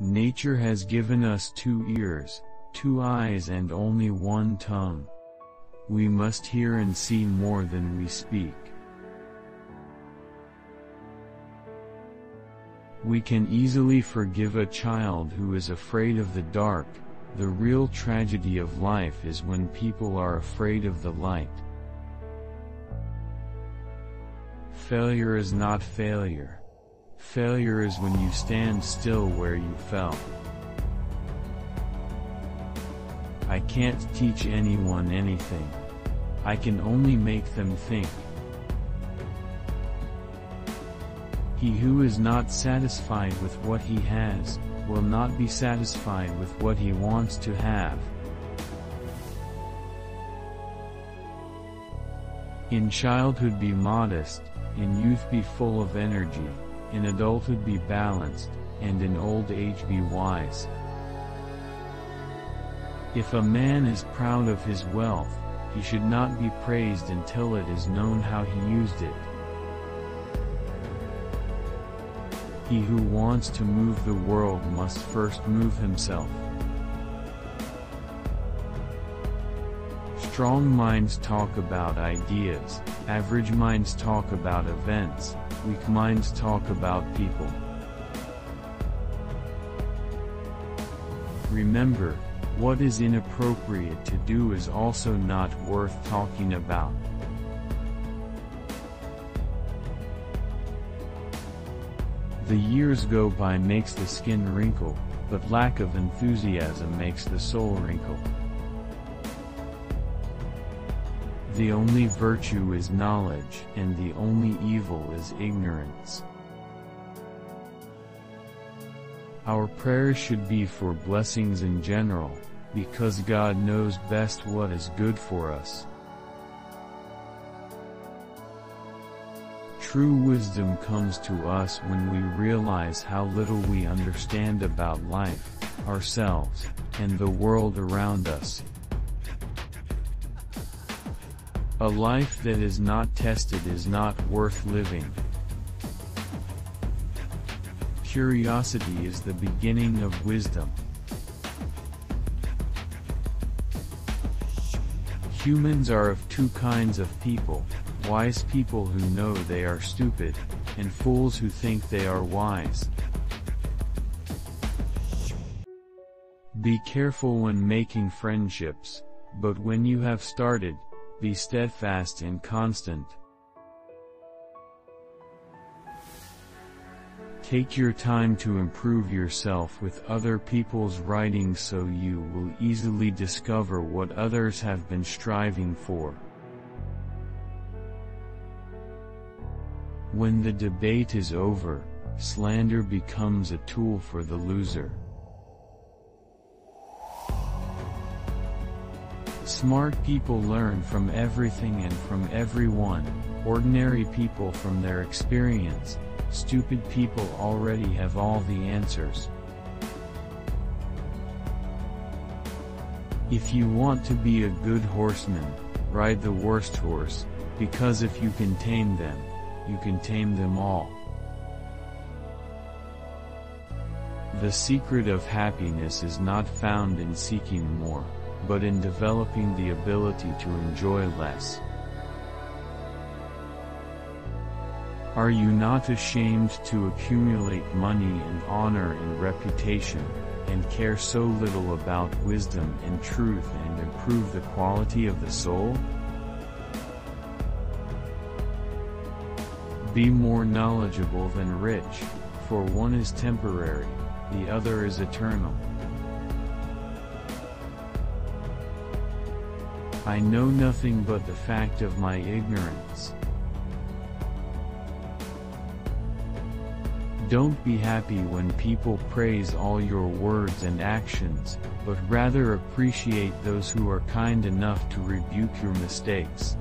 Nature has given us two ears, two eyes and only one tongue. We must hear and see more than we speak. We can easily forgive a child who is afraid of the dark, the real tragedy of life is when people are afraid of the light. Failure is not failure. Failure is when you stand still where you fell. I can't teach anyone anything. I can only make them think. He who is not satisfied with what he has, will not be satisfied with what he wants to have. In childhood be modest, in youth be full of energy, in adulthood be balanced, and in old age be wise. If a man is proud of his wealth, he should not be praised until it is known how he used it. He who wants to move the world must first move himself. Strong minds talk about ideas, average minds talk about events, weak minds talk about people. Remember, what is inappropriate to do is also not worth talking about. The years go by makes the skin wrinkle, but lack of enthusiasm makes the soul wrinkle. The only virtue is knowledge, and the only evil is ignorance. Our prayers should be for blessings in general, because God knows best what is good for us. True wisdom comes to us when we realize how little we understand about life, ourselves, and the world around us. A life that is not tested is not worth living. Curiosity is the beginning of wisdom. Humans are of two kinds of people, wise people who know they are stupid, and fools who think they are wise. Be careful when making friendships, but when you have started, be steadfast and constant. Take your time to improve yourself with other people's writings so you will easily discover what others have been striving for. When the debate is over, slander becomes a tool for the loser. Smart people learn from everything and from everyone, ordinary people from their experience, stupid people already have all the answers. If you want to be a good horseman, ride the worst horse, because if you can tame them, you can tame them all. The secret of happiness is not found in seeking more, but in developing the ability to enjoy less. Are you not ashamed to accumulate money and honor and reputation, and care so little about wisdom and truth and improve the quality of the soul? Be more knowledgeable than rich, for one is temporary, the other is eternal. I know nothing but the fact of my ignorance. Don't be happy when people praise all your words and actions, but rather appreciate those who are kind enough to rebuke your mistakes.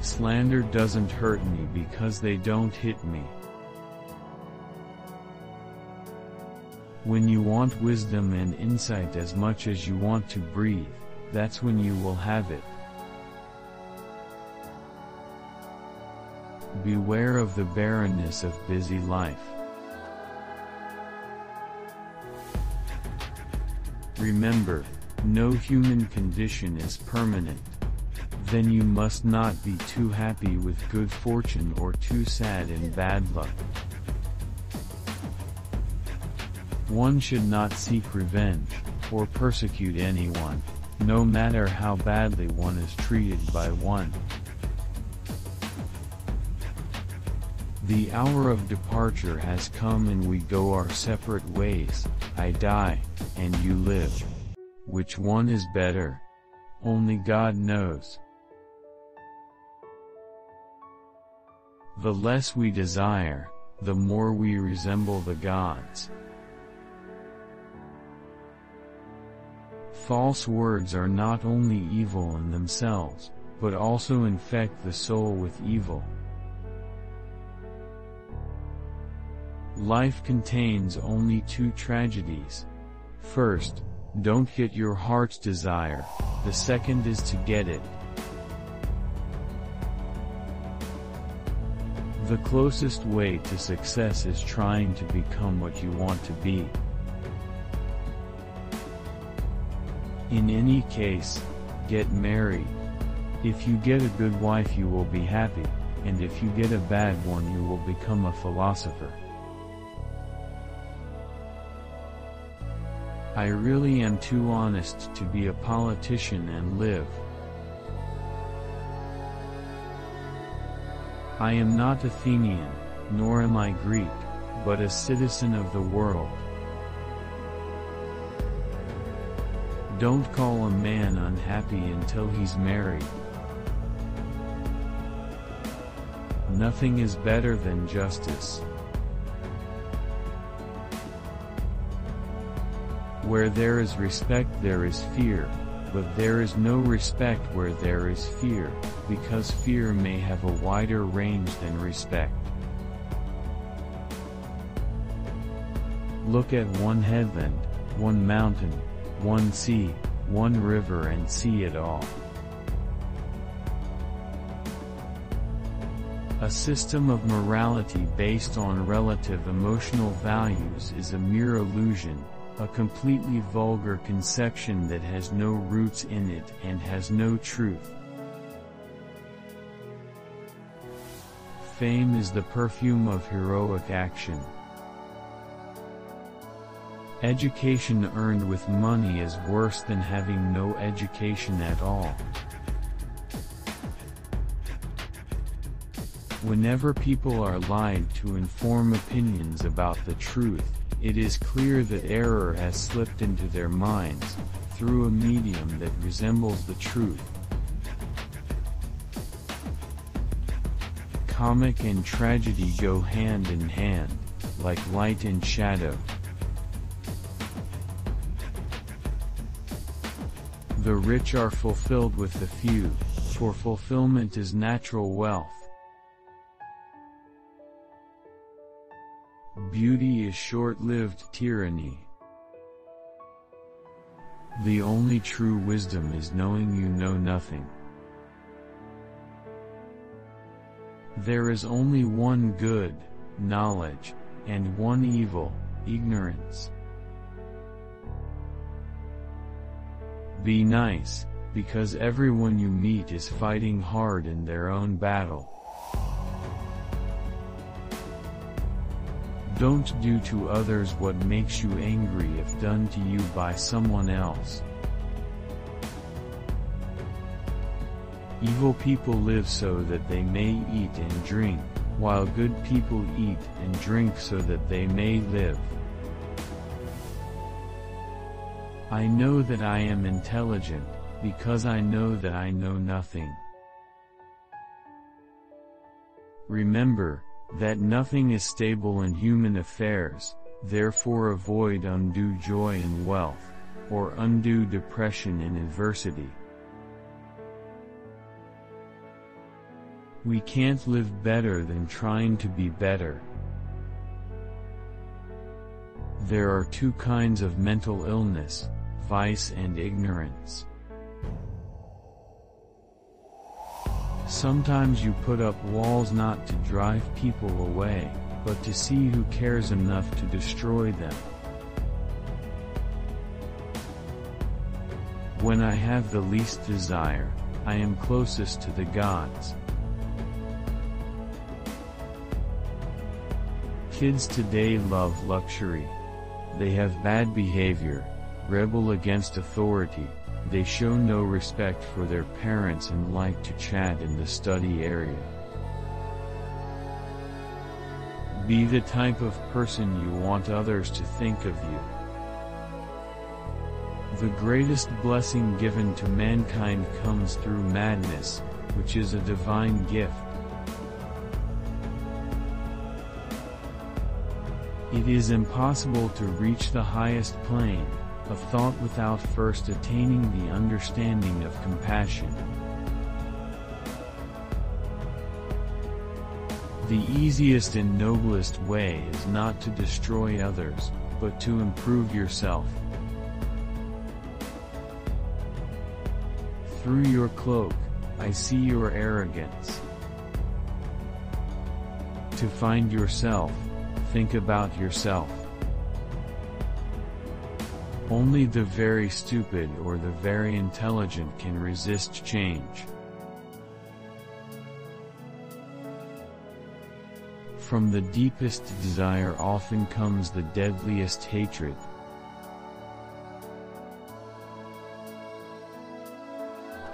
Slander doesn't hurt me because they don't hit me. When you want wisdom and insight as much as you want to breathe, that's when you will have it. Beware of the barrenness of busy life. Remember, no human condition is permanent. Then you must not be too happy with good fortune or too sad in bad luck. One should not seek revenge, or persecute anyone, no matter how badly one is treated by one. The hour of departure has come and we go our separate ways, I die, and you live. Which one is better? Only God knows. The less we desire, the more we resemble the gods. False words are not only evil in themselves, but also infect the soul with evil. Life contains only two tragedies. First, don't get your heart's desire, the second is to get it. The closest way to success is trying to become what you want to be. In any case, get married. If you get a good wife you will be happy, and if you get a bad one you will become a philosopher. I really am too honest to be a politician and live. I am not Athenian, nor am I Greek, but a citizen of the world. Don't call a man unhappy until he's married. Nothing is better than justice. Where there is respect there is fear, but there is no respect where there is fear, because fear may have a wider range than respect. Look at one headland, one mountain, one sea, one river and see it all. A system of morality based on relative emotional values is a mere illusion, a completely vulgar conception that has no roots in it and has no truth. Fame is the perfume of heroic action. Education earned with money is worse than having no education at all. Whenever people are lied to inform opinions about the truth, it is clear that error has slipped into their minds, through a medium that resembles the truth. Comic and tragedy go hand in hand, like light and shadow. The rich are fulfilled with the few, for fulfillment is natural wealth. Beauty is short-lived tyranny. The only true wisdom is knowing you know nothing. There is only one good, knowledge, and one evil, ignorance. Be nice, because everyone you meet is fighting hard in their own battle. Don't do to others what makes you angry if done to you by someone else. Evil people live so that they may eat and drink, while good people eat and drink so that they may live. I know that I am intelligent, because I know that I know nothing. Remember, that nothing is stable in human affairs, therefore avoid undue joy in wealth, or undue depression in adversity. We can't live better than trying to be better. There are two kinds of mental illness, vice and ignorance. Sometimes you put up walls not to drive people away, but to see who cares enough to destroy them. When I have the least desire, I am closest to the gods. Kids today love luxury. They have bad behavior, rebel against authority, they show no respect for their parents and like to chat in the study area. Be the type of person you want others to think of you. The greatest blessing given to mankind comes through madness, which is a divine gift. It is impossible to reach the highest plane, of thought without first attaining the understanding of compassion. The easiest and noblest way is not to destroy others, but to improve yourself. Through your cloak, I see your arrogance. To find yourself, think about yourself. Only the very stupid or the very intelligent can resist change. From the deepest desire often comes the deadliest hatred.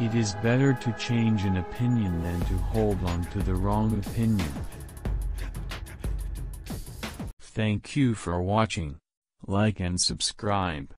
It is better to change an opinion than to hold on to the wrong opinion. Thank you for watching. Like and subscribe.